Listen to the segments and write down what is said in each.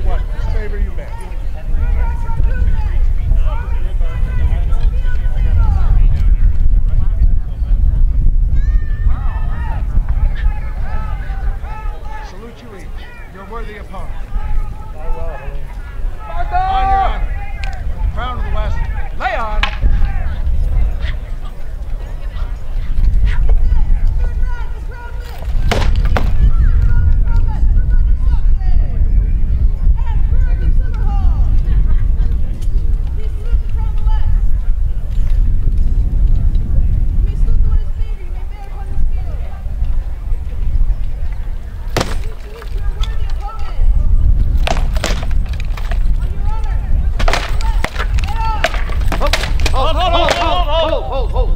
to one. Favor you man. Salute you each. You're worthy of harm. I will. Hold, hold,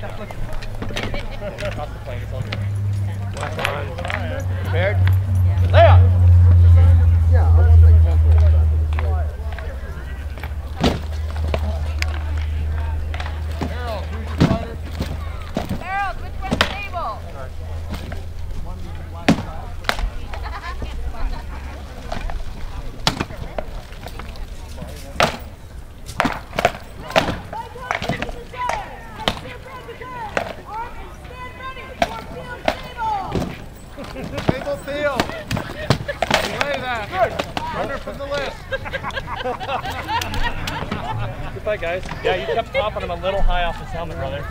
That's the plane, it's on your wing. Stable field. Play that. Good. Runner from the list. Good fight, guys. Yeah, you kept popping him a little high off his helmet, brother.